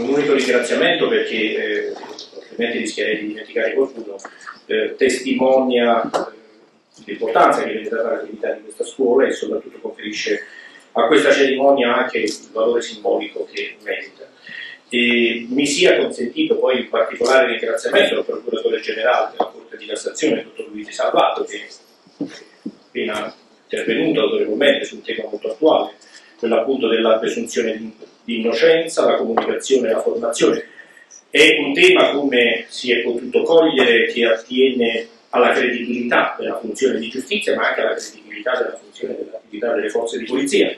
un unico ringraziamento perché eh, altrimenti rischierei di dimenticare qualcuno, eh, testimonia eh, l'importanza che viene data all'attività di questa scuola e soprattutto conferisce a questa cerimonia anche il valore simbolico che merita. E mi sia consentito poi in particolare ringraziamento al procuratore generale della Corte di Cassazione, dottor Luigi Salvato, che è appena intervenuto autorevolmente su un tema molto attuale, quello appunto della presunzione di innocenza, la comunicazione e la formazione. È un tema, come si è potuto cogliere, che attiene alla credibilità della funzione di giustizia, ma anche alla credibilità della funzione dell'attività delle forze di polizia,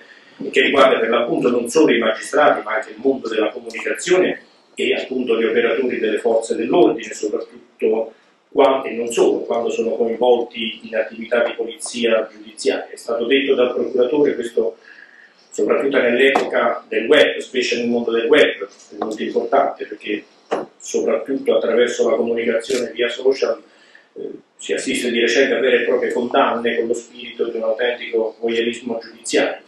che riguarda per l'appunto non solo i magistrati, ma anche il mondo della comunicazione e appunto gli operatori delle forze dell'ordine, soprattutto quando, e non solo, quando sono coinvolti in attività di polizia giudiziaria. È stato detto dal procuratore questo soprattutto nell'epoca del web, specie nel mondo del web, è molto importante perché soprattutto attraverso la comunicazione via social eh, si assiste di recente a vere e proprie condanne con lo spirito di un autentico voyeurismo giudiziario.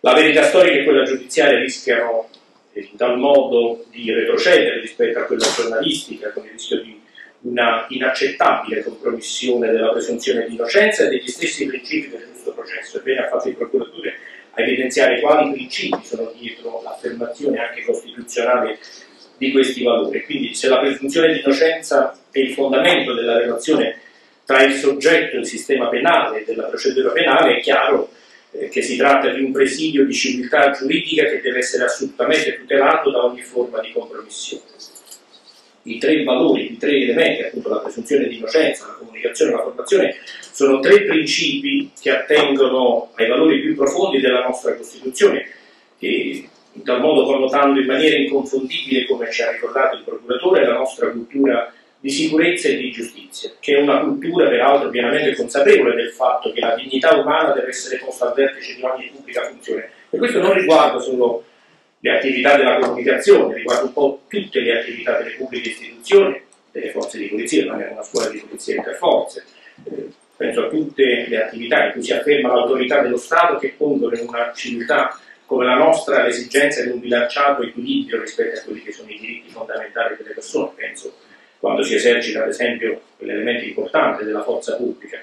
La verità storica e quella giudiziaria rischiano eh, in tal modo di retrocedere rispetto a quella giornalistica con il rischio di una inaccettabile compromissione della presunzione di innocenza e degli stessi principi del giusto processo. Ebbene ha fatto il procuratore a evidenziare quali principi sono dietro l'affermazione anche costituzionale di questi valori. Quindi se la presunzione di innocenza è il fondamento della relazione tra il soggetto e il sistema penale e della procedura penale, è chiaro eh, che si tratta di un presidio di civiltà giuridica che deve essere assolutamente tutelato da ogni forma di compromissione. I tre valori, i tre elementi, appunto la presunzione di innocenza, comunicazione la formazione, sono tre principi che attengono ai valori più profondi della nostra Costituzione, che in tal modo connotando in maniera inconfondibile, come ci ha ricordato il procuratore, la nostra cultura di sicurezza e di giustizia, che è una cultura peraltro pienamente consapevole del fatto che la dignità umana deve essere posta al vertice di ogni pubblica funzione. E questo non riguarda solo le attività della comunicazione, riguarda un po' tutte le attività delle pubbliche istituzioni, delle forze di polizia, non è una scuola di polizia interforze, eh, penso a tutte le attività in cui si afferma l'autorità dello Stato che pongono in una civiltà come la nostra l'esigenza di un bilanciato equilibrio rispetto a quelli che sono i diritti fondamentali delle persone, penso quando si esercita ad esempio l'elemento importante della forza pubblica.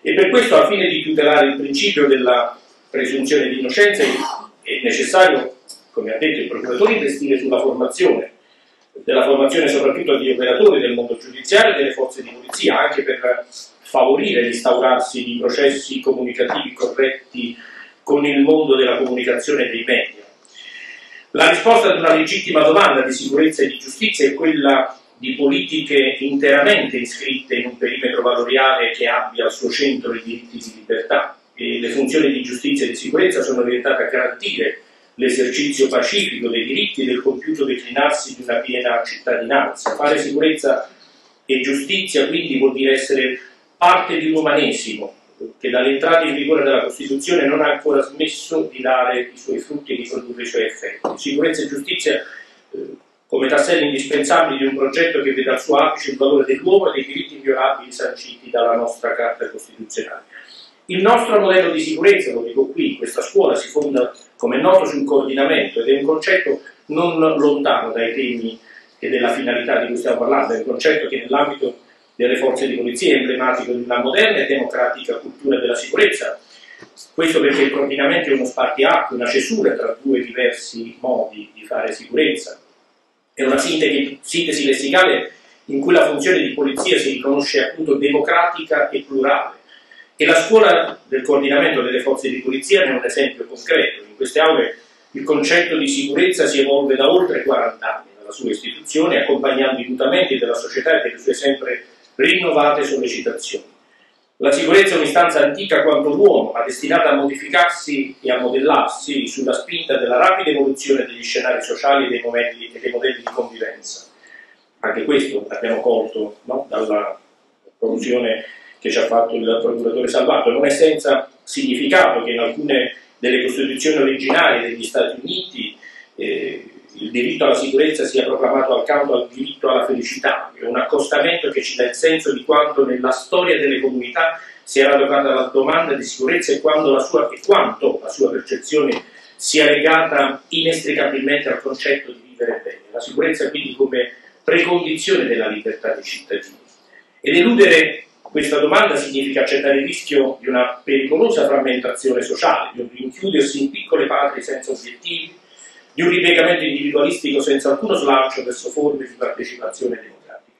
E per questo, al fine di tutelare il principio della presunzione di innocenza, è necessario, come ha detto il procuratore, investire sulla formazione, della formazione soprattutto degli operatori del mondo giudiziario e delle forze di polizia, anche per favorire l'instaurarsi di processi comunicativi corretti con il mondo della comunicazione e dei media. La risposta ad una legittima domanda di sicurezza e di giustizia è quella di politiche interamente iscritte in un perimetro valoriale che abbia al suo centro i diritti di libertà e le funzioni di giustizia e di sicurezza sono orientate a garantire l'esercizio pacifico dei diritti e del compiuto declinarsi di una piena cittadinanza. Fare sicurezza e giustizia quindi vuol dire essere parte di un umanesimo che dall'entrata in vigore della Costituzione non ha ancora smesso di dare i suoi frutti e di produrre i suoi effetti. Sicurezza e giustizia eh, come tasselli indispensabili di un progetto che vede al suo apice il valore dell'uomo e dei diritti inviolabili sanciti dalla nostra Carta Costituzionale. Il nostro modello di sicurezza, lo dico qui, in questa scuola si fonda, come è noto, sul coordinamento ed è un concetto non lontano dai temi e della finalità di cui stiamo parlando, è un concetto che nell'ambito delle forze di polizia è emblematico di una moderna e democratica cultura della sicurezza. Questo perché il coordinamento è uno spartiacque, una cesura tra due diversi modi di fare sicurezza è una sintesi, sintesi lessicale in cui la funzione di polizia si riconosce appunto democratica e plurale. E la scuola del coordinamento delle forze di polizia è un esempio concreto. In queste aule il concetto di sicurezza si evolve da oltre 40 anni nella sua istituzione, accompagnando i mutamenti della società e delle sue sempre rinnovate sollecitazioni. La sicurezza è un'istanza antica quanto l'uomo, ma destinata a modificarsi e a modellarsi sulla spinta della rapida evoluzione degli scenari sociali e dei, modelli, e dei modelli di convivenza. Anche questo abbiamo colto no? dalla produzione che ci ha fatto il procuratore Salvato. Non è senza significato che in alcune delle costituzioni originarie degli Stati Uniti eh, il diritto alla sicurezza sia proclamato accanto al diritto alla felicità, è un accostamento che ci dà il senso di quanto nella storia delle comunità sia radicata la domanda di sicurezza e, la sua, e quanto la sua percezione sia legata inestricabilmente al concetto di vivere la sicurezza quindi come precondizione della libertà dei cittadini. Ed eludere questa domanda significa accettare il rischio di una pericolosa frammentazione sociale, di un rinchiudersi in piccole patrie senza obiettivi, di un ripiegamento individualistico senza alcuno slancio verso forme di partecipazione democratica.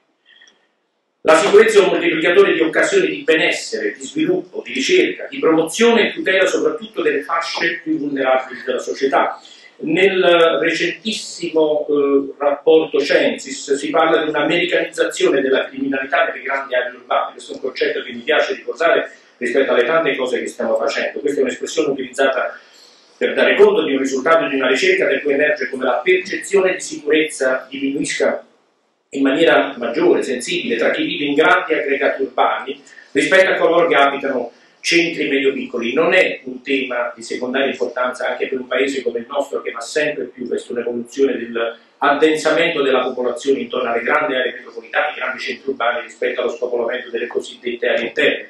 La sicurezza è un moltiplicatore di occasioni di benessere, di sviluppo, di ricerca, di promozione e tutela soprattutto delle fasce più vulnerabili della società. Nel recentissimo eh, rapporto Censis si parla di un'americanizzazione della criminalità nelle grandi aree urbane, questo è un concetto che mi piace ricordare rispetto alle tante cose che stiamo facendo. Questa è un'espressione utilizzata per dare conto di un risultato di una ricerca da cui emerge come la percezione di sicurezza diminuisca in maniera maggiore, sensibile, tra chi vive in grandi aggregati urbani rispetto a coloro che abitano centri medio-piccoli. Non è un tema di secondaria importanza anche per un paese come il nostro che va sempre più verso un'evoluzione dell'addensamento della popolazione intorno alle grandi aree metropolitane, ai grandi centri urbani rispetto allo spopolamento delle cosiddette aree interne.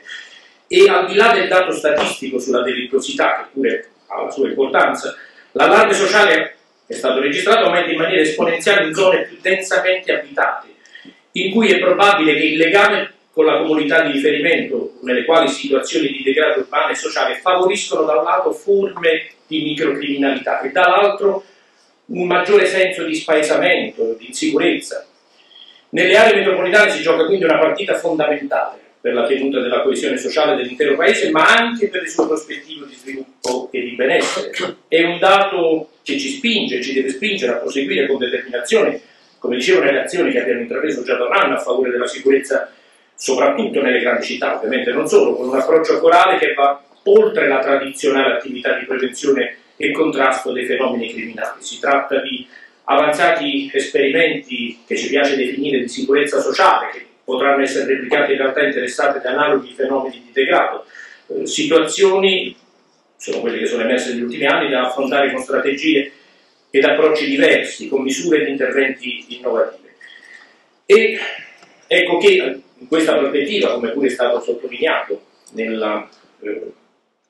E al di là del dato statistico sulla delittuosità, che pure ha la sua importanza, l'allarme sociale è stato registrato aumenta in maniera esponenziale in zone più densamente abitate, in cui è probabile che il legame con la comunità di riferimento, nelle quali situazioni di degrado urbano e sociale favoriscono da un lato forme di microcriminalità e dall'altro un maggiore senso di spaesamento, di insicurezza. Nelle aree metropolitane si gioca quindi una partita fondamentale per la tenuta della coesione sociale dell'intero paese, ma anche per le sue prospettive di sviluppo e di benessere. È un dato che ci spinge, ci deve spingere a proseguire con determinazione, come dicevo, nelle azioni che abbiamo intrapreso già da un anno a favore della sicurezza, soprattutto nelle grandi città, ovviamente non solo, con un approccio corale che va oltre la tradizionale attività di prevenzione e contrasto dei fenomeni criminali. Si tratta di avanzati esperimenti che ci piace definire di sicurezza sociale, che potranno essere replicate in realtà interessate da analoghi fenomeni di degrado, eh, situazioni, sono quelle che sono emerse negli ultimi anni, da affrontare con strategie ed approcci diversi, con misure ed interventi innovative. E ecco che in questa prospettiva, come pure è stato sottolineato nella eh,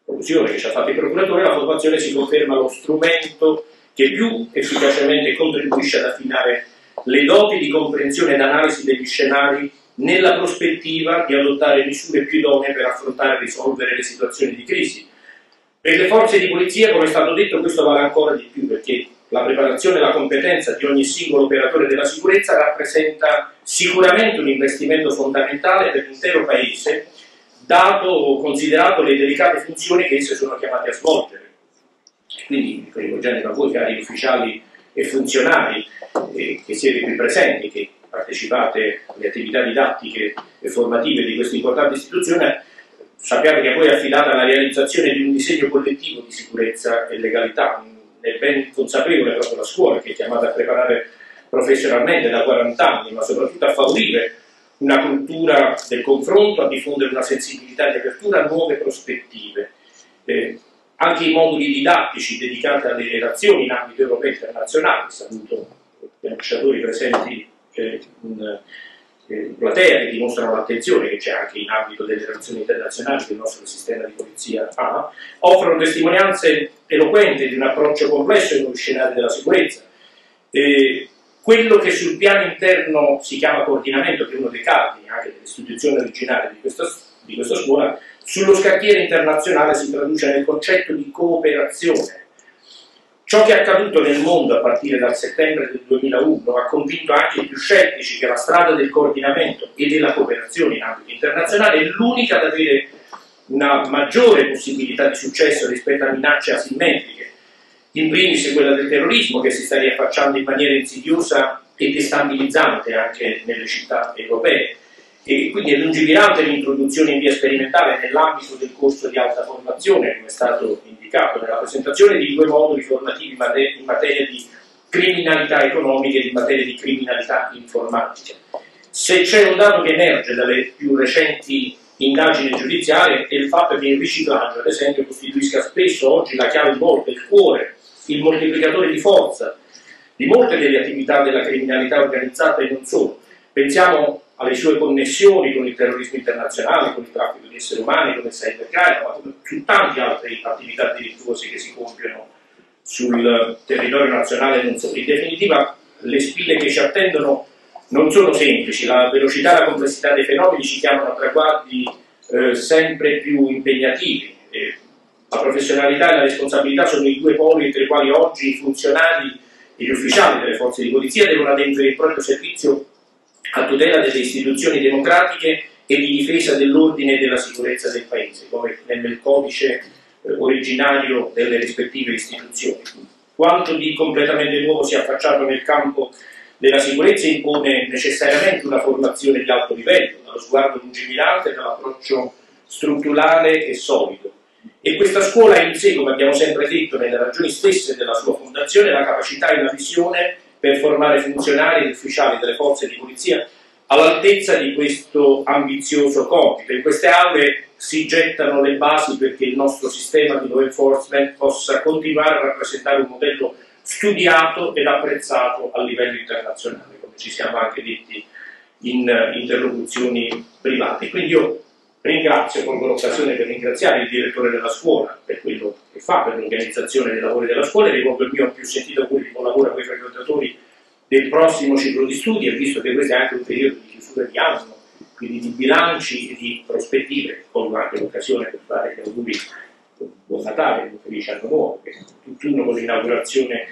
conclusione che ci ha fatto il procuratore, la formazione si conferma lo strumento che più efficacemente contribuisce ad affinare le doti di comprensione ed analisi degli scenari nella prospettiva di adottare misure più idonee per affrontare e risolvere le situazioni di crisi. Per le forze di polizia, come è stato detto, questo vale ancora di più perché la preparazione e la competenza di ogni singolo operatore della sicurezza rappresenta sicuramente un investimento fondamentale per l'intero Paese, dato o considerato le delicate funzioni che esse sono chiamate a svolgere. Quindi, rivolgendomi a voi, cari ufficiali e funzionari eh, che siete qui presenti, che partecipate alle attività didattiche e formative di questa importante istituzione, sappiate che a voi è affidata la realizzazione di un disegno collettivo di sicurezza e legalità, è ben consapevole proprio la scuola che è chiamata a preparare professionalmente da 40 anni, ma soprattutto a favorire una cultura del confronto, a diffondere una sensibilità di apertura a nuove prospettive. Eh, anche i moduli didattici dedicati alle relazioni in ambito europeo e internazionale, saluto gli ambasciatori presenti in, in platea che dimostrano l'attenzione che c'è anche in ambito delle relazioni internazionali che il nostro sistema di polizia ha, offrono testimonianze eloquenti di un approccio complesso ai nuovi scenari della sicurezza. E quello che sul piano interno si chiama coordinamento, che è uno dei cardini anche dell'istituzione originaria di questa, di questa scuola, sullo scacchiere internazionale si traduce nel concetto di cooperazione Ciò che è accaduto nel mondo a partire dal settembre del 2001 ha convinto anche i più scettici che la strada del coordinamento e della cooperazione in ambito internazionale è l'unica ad avere una maggiore possibilità di successo rispetto a minacce asimmetriche, in primis quella del terrorismo che si sta riaffacciando in maniera insidiosa e destabilizzante anche nelle città europee. E quindi è lungimirante l'introduzione in via sperimentale nell'ambito del corso di alta formazione, come è stato indicato nella presentazione, di due moduli formativi in materia di criminalità economica e in materia di criminalità informatica. Se c'è un dato che emerge dalle più recenti indagini giudiziarie è il fatto che il riciclaggio, ad esempio, costituisca spesso oggi la chiave di volta, il cuore, il moltiplicatore di forza di molte delle attività della criminalità organizzata e non solo. Pensiamo alle sue connessioni con il terrorismo internazionale, con il traffico di esseri umani, con il cybercrime, ma su tante altre attività delittuose che si compiono sul territorio nazionale non solo. In definitiva, le sfide che ci attendono non sono semplici, la velocità e la complessità dei fenomeni ci chiamano a traguardi eh, sempre più impegnativi. Eh, la professionalità e la responsabilità sono i due poli entre i quali oggi i funzionari e gli ufficiali delle forze di polizia devono adempiere il proprio servizio a tutela delle istituzioni democratiche e di difesa dell'ordine e della sicurezza del Paese, come nel codice eh, originario delle rispettive istituzioni. Quanto di completamente nuovo si è affacciato nel campo della sicurezza impone necessariamente una formazione di alto livello, dallo sguardo lungimirante dall'approccio strutturale e solido. E questa scuola ha in sé, come abbiamo sempre detto, nelle ragioni stesse della sua fondazione, la capacità e la visione per formare funzionari e ufficiali delle forze di polizia all'altezza di questo ambizioso compito. In queste aule si gettano le basi perché il nostro sistema di law enforcement possa continuare a rappresentare un modello studiato ed apprezzato a livello internazionale, come ci siamo anche detti in interlocuzioni private. Quindi io ringrazio, colgo l'occasione per ringraziare il direttore della scuola per quello che fa per l'organizzazione dei lavori della scuola. E rivolgo il mio più sentito buon lavoro a quei frequentatori del prossimo ciclo di studi. E visto che questo è anche un periodo di chiusura di anno, quindi di bilanci e di prospettive, colgo anche l'occasione per fare gli auguri buon Natale, un felice anno nuovo, che è tutt'uno con l'inaugurazione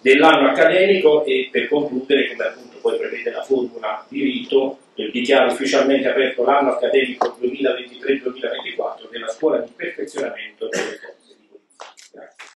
dell'anno accademico. E per concludere, come appunto poi prevede la formula di rito, dichiaro ufficialmente aperto l'anno accademico 2023-2024 della scuola di perfezionamento